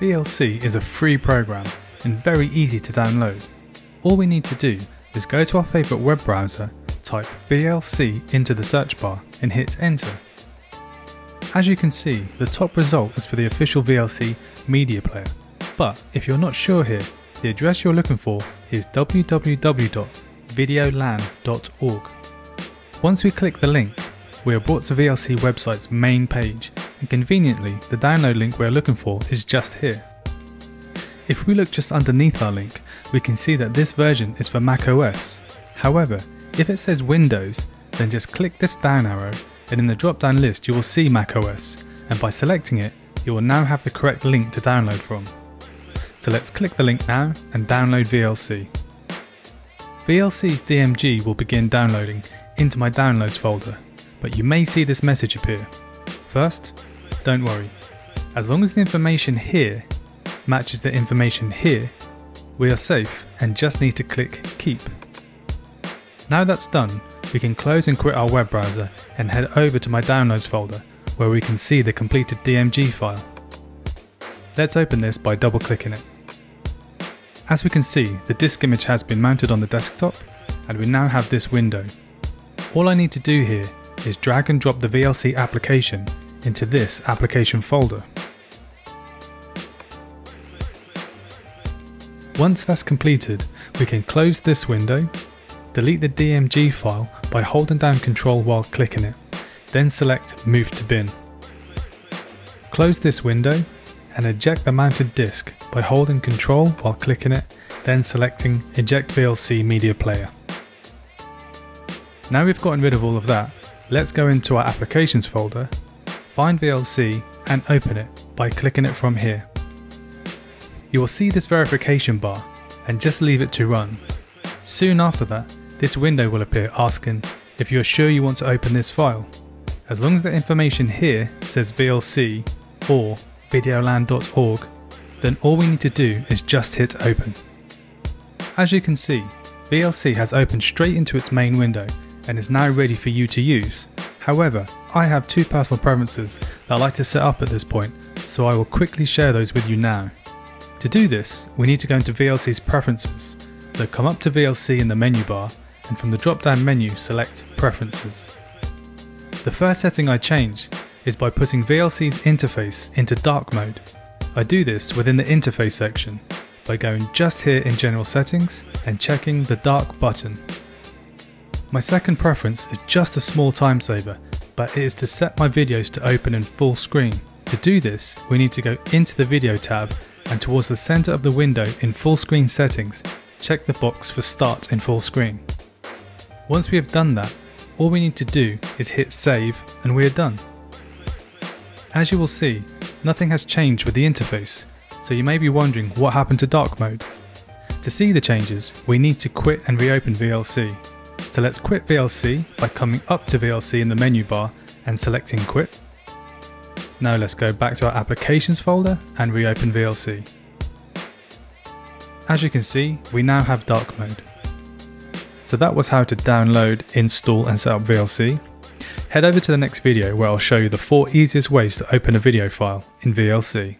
VLC is a free program and very easy to download. All we need to do is go to our favourite web browser, type VLC into the search bar and hit enter. As you can see, the top result is for the official VLC media player. But if you're not sure here, the address you're looking for is www.videolan.org. Once we click the link, we are brought to VLC website's main page and conveniently the download link we're looking for is just here. If we look just underneath our link, we can see that this version is for macOS. However, if it says Windows, then just click this down arrow and in the drop down list you will see macOS and by selecting it, you will now have the correct link to download from. So let's click the link now and download VLC. VLC's DMG will begin downloading into my downloads folder, but you may see this message appear. First, don't worry. As long as the information here matches the information here, we are safe and just need to click keep. Now that's done, we can close and quit our web browser and head over to my downloads folder where we can see the completed DMG file. Let's open this by double clicking it. As we can see, the disk image has been mounted on the desktop and we now have this window. All I need to do here is drag and drop the VLC application into this application folder. Once that's completed, we can close this window, delete the DMG file by holding down Ctrl while clicking it, then select Move to Bin. Close this window and eject the mounted disk by holding Ctrl while clicking it, then selecting Eject VLC Media Player. Now we've gotten rid of all of that, let's go into our Applications folder, find VLC and open it by clicking it from here. You will see this verification bar and just leave it to run. Soon after that, this window will appear asking if you are sure you want to open this file. As long as the information here says VLC or videolan.org, then all we need to do is just hit open. As you can see, VLC has opened straight into its main window and is now ready for you to use. However, I have two personal preferences that I like to set up at this point, so I will quickly share those with you now. To do this, we need to go into VLC's preferences, so come up to VLC in the menu bar and from the drop down menu select Preferences. The first setting I changed is by putting VLC's interface into dark mode. I do this within the interface section by going just here in general settings and checking the dark button. My second preference is just a small time saver, but it is to set my videos to open in full screen. To do this, we need to go into the video tab and towards the center of the window in full screen settings, check the box for start in full screen. Once we have done that, all we need to do is hit save and we are done. As you will see, nothing has changed with the interface, so you may be wondering what happened to dark mode. To see the changes, we need to quit and reopen VLC. So let's quit VLC by coming up to VLC in the menu bar and selecting quit. Now let's go back to our applications folder and reopen VLC. As you can see, we now have dark mode. So that was how to download, install and set up VLC. Head over to the next video where I'll show you the 4 easiest ways to open a video file in VLC.